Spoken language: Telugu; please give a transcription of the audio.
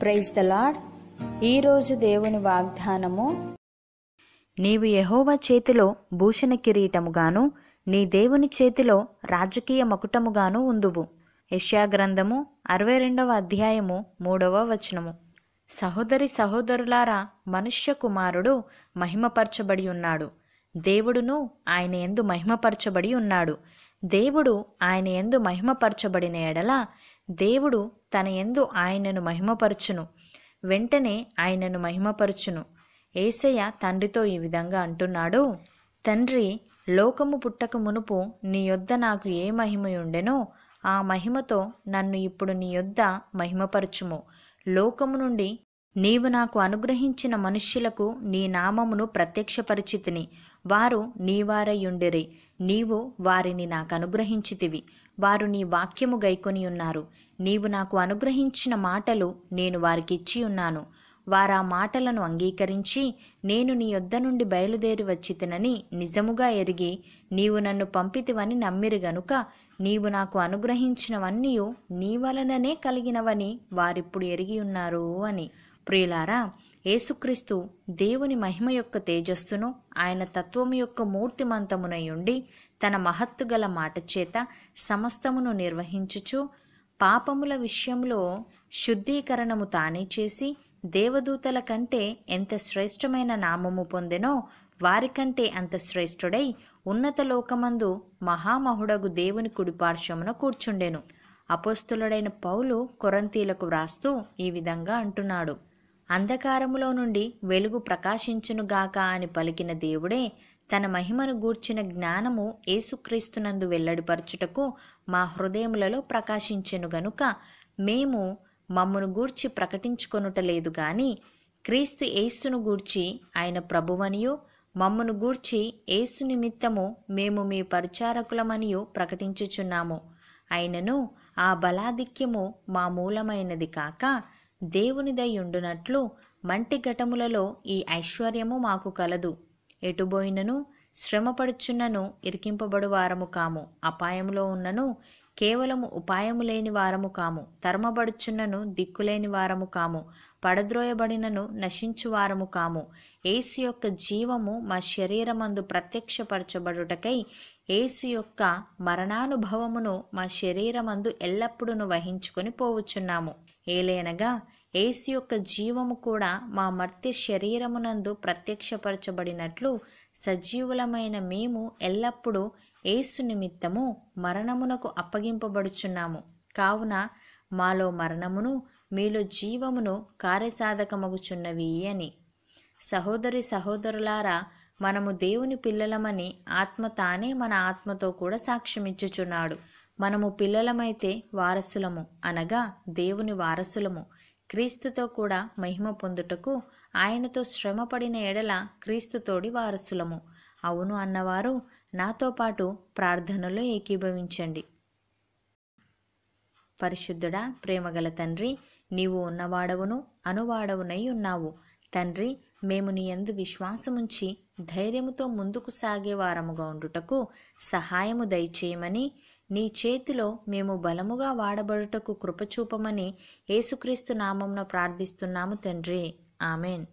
ప్రైజ్ ద లాడ్ ఈరోజు దేవుని వాగ్దానము నీవు యెహోవా చేతిలో భూషణ కిరీటముగాను నీ దేవుని చేతిలో రాజకీయ మకుటముగాను ఉందువు. యష్యాగ్రంథము అరవై రెండవ అధ్యాయము మూడవ వచనము. సహోదరి సహోదరులారా మనుష్య కుమారుడు మహిమపరచబడి ఉన్నాడు. దేవుడును ఆయన ఎందు మహిమపరచబడి ఉన్నాడు. దేవుడు ఆయన ఎందు మహిమపరచబడిన ఎడల దేవుడు తన ఎందు ఆయనను మహిమపరచును. వెంటనే ఆయనను మహిమపరచును. ఏసయ్య తండ్రితో ఈ విధంగా అంటున్నాడు. తండ్రి లోకము పుట్టక మునుపు నీ యొద్ద నాకు ఏ మహిమ ఉండెనో ఆ మహిమతో నన్ను ఇప్పుడు నీ యొద్ద మహిమపరచుము. లోకము నుండి నీవు నాకు అనుగ్రహించిన మనుష్యులకు నీ నామమును ప్రత్యక్షపరిచితిని. వారు నీవారయుండిరి. నీవు వారిని నాకు అనుగ్రహించితివి వారు నీ వాక్యము గైకొని ఉన్నారు నీవు నాకు అనుగ్రహించిన మాటలు నేను వారికిచ్చి ఉన్నాను వారా మాటలను అంగీకరించి నేను నీ యొద్ద నుండి బయలుదేరి వచ్చితినని నిజముగా ఎరిగి నీవు నన్ను పంపితివని నమ్మిరి గనుక నీవు నాకు అనుగ్రహించినవన్నీ నీ వలననే కలిగినవని వారిప్పుడు ఎరిగి ఉన్నారు అని. ప్రియులారా యేసుక్రీస్తు దేవుని మహిమ యొక్క తేజస్సును ఆయన తత్వము యొక్క మూర్తిమంతమునై ఉండి తన మహత్తు గల మాట చేత సమస్తమును నిర్వహించుచు పాపముల విషయంలో శుద్ధీకరణము తానే చేసి దేవదూతల కంటే ఎంత శ్రేష్టమైన నామము పొందెనో వారికంటే అంత శ్రేష్ఠుడై ఉన్నత లోకమందు మహామహుడగు దేవుని కుడిపార్శ్వమున కూర్చుండెను. అపోస్తులుడైన పౌలు కొరంతీలకు వ్రాస్తూ ఈ విధంగా అంటున్నాడు. అంధకారములో నుండి వెలుగు ప్రకాశించునుగాక అని పలికిన దేవుడే తన మహిమను గూర్చిన జ్ఞానము ఏసుక్రీస్తునందు వెల్లడిపరచుటకు మా హృదయములలో ప్రకాశించెను గనుక మేము మమ్మను గూర్చి ప్రకటించుకొనుట లేదు గాని క్రీస్తు ఏసును గూర్చి ఆయన ప్రభువనియు మమ్మను గూర్చి ఏసు నిమిత్తము మేము మీ పరిచారకులమనియు ప్రకటించుచున్నాము. అయినను ఆ బలాధిక్యము మా మూలమైనది కాక దేవునిదయ్యుండునట్లు మంటి ఘటములలో ఈ ఐశ్వర్యము మాకు కలదు. ఎటుబోయినను శ్రమపడుచున్నను ఇరికింపబడు వారము కాము. అపాయములో ఉన్నను కేవలము ఉపాయము లేని వారము కాము. తరమబడుచున్నను దిక్కులేని వారము కాము. పడద్రోయబడినను నశించు వారము కాము. ఏసు యొక్క జీవము మా శరీరమందు ప్రత్యక్షపరచబడుటకై ఏసు యొక్క మరణానుభవమును మా శరీరమందు ఎల్లప్పుడూ వహించుకొని పోవచ్చున్నాము ఏలేనగా ఏసు యొక్క జీవము కూడా మా మర్త్య శరీరమునందు ప్రత్యక్షపరచబడినట్లు సజీవులమైన మేము ఎల్లప్పుడూ ఏసు నిమిత్తము మరణమునకు అప్పగింపబడుచున్నాము. కావున మాలో మరణమును మీలో జీవమును కార్యసాధకమగుచున్నవి అని. సహోదరి సహోదరులారా మనము దేవుని పిల్లలమని ఆత్మ తానే మన ఆత్మతో కూడా సాక్ష్యమిచ్చుచున్నాడు. మనము పిల్లలమైతే వారసులము అనగా దేవుని వారసులము. క్రీస్తుతో కూడా మహిమ పొందుటకు ఆయనతో శ్రమపడిన ఎడల క్రీస్తుతోడి వారసులము. అవును అన్నవారు నాతో పాటు ప్రార్థనలో ఏకీభవించండి. పరిశుద్ధుడా ప్రేమగల తండ్రి నీవు ఉన్నవాడవును అనువాడవునై ఉన్నావు. తండ్రి మేము నీ యందు విశ్వాసముంచి ధైర్యముతో ముందుకు సాగే వారముగా ఉండుటకు సహాయము దయచేయమని నీ చేతిలో మేము బలముగా వాడబడుటకు కృపచూపమని యేసుక్రీస్తు నామంన ప్రార్థిస్తున్నాము తండ్రి. ఆమెన్.